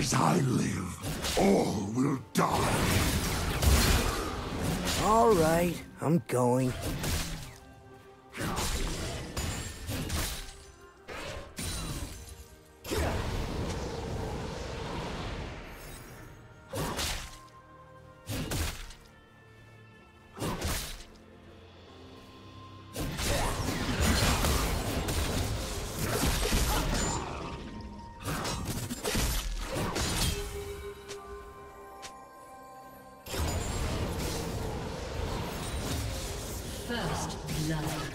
As I live, all will die. All right, I'm going. Blood.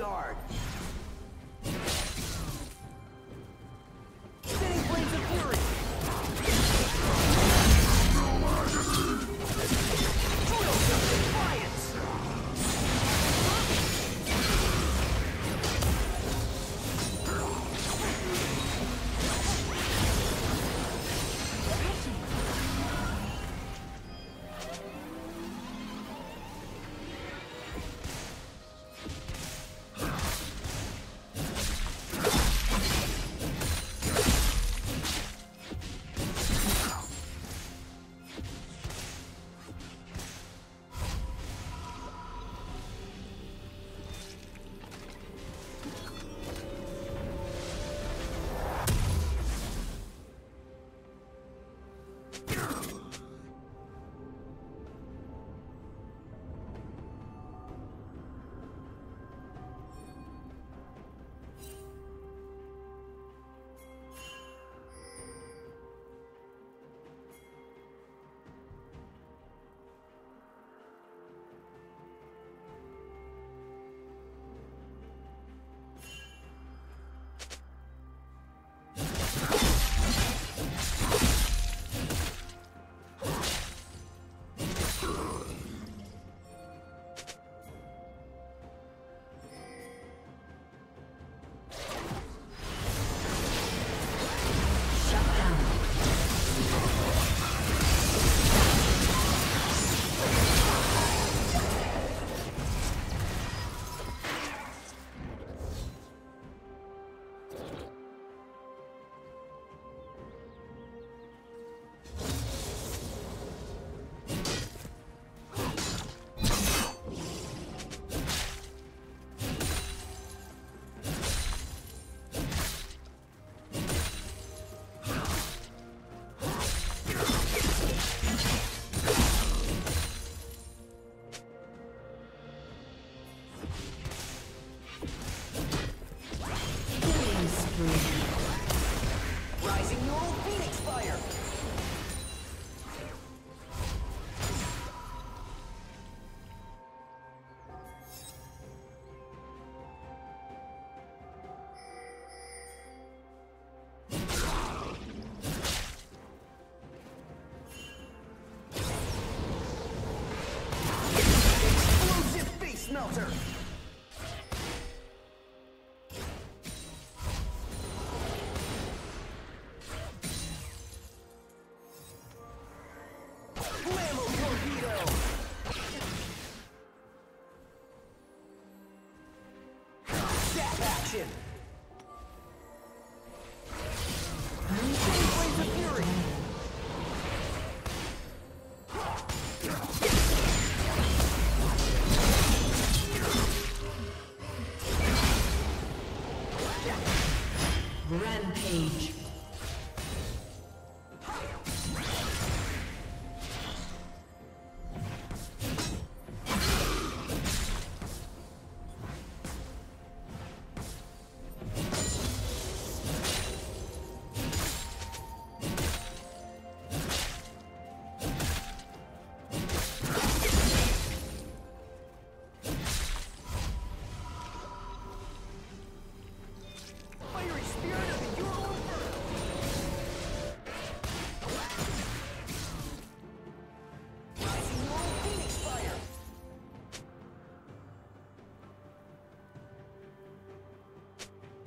You guard.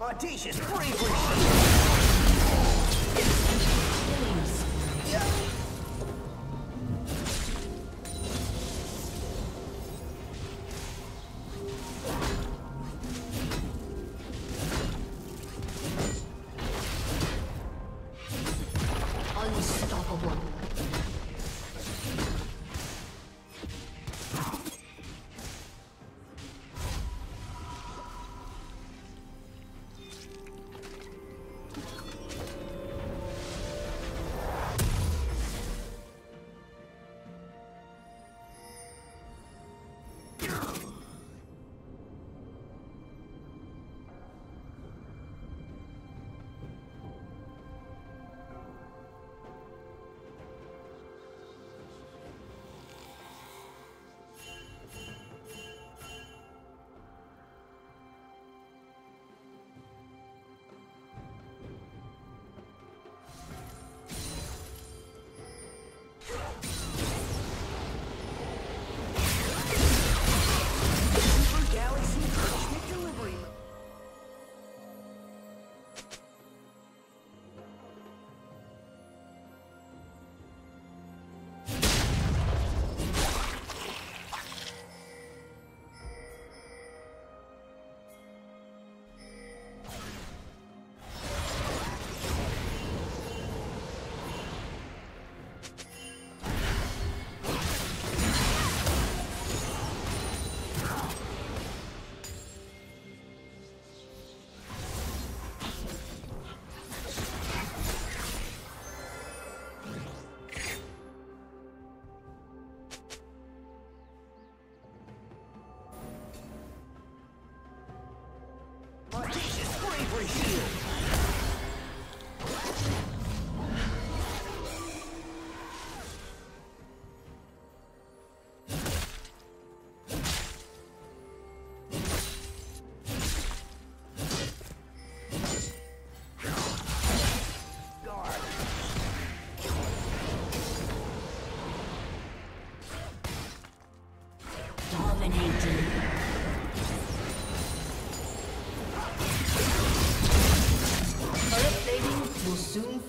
Audacious bravery! Shield.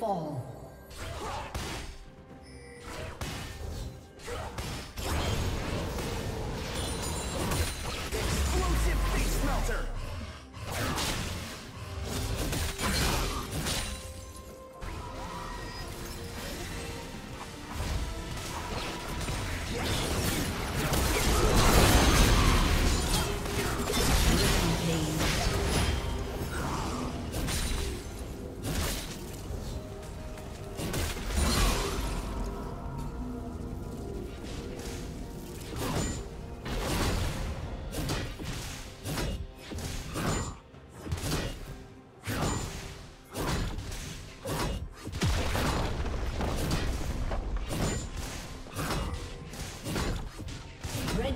Fall.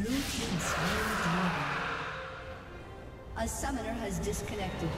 Blue team slain dragon. A summoner has disconnected.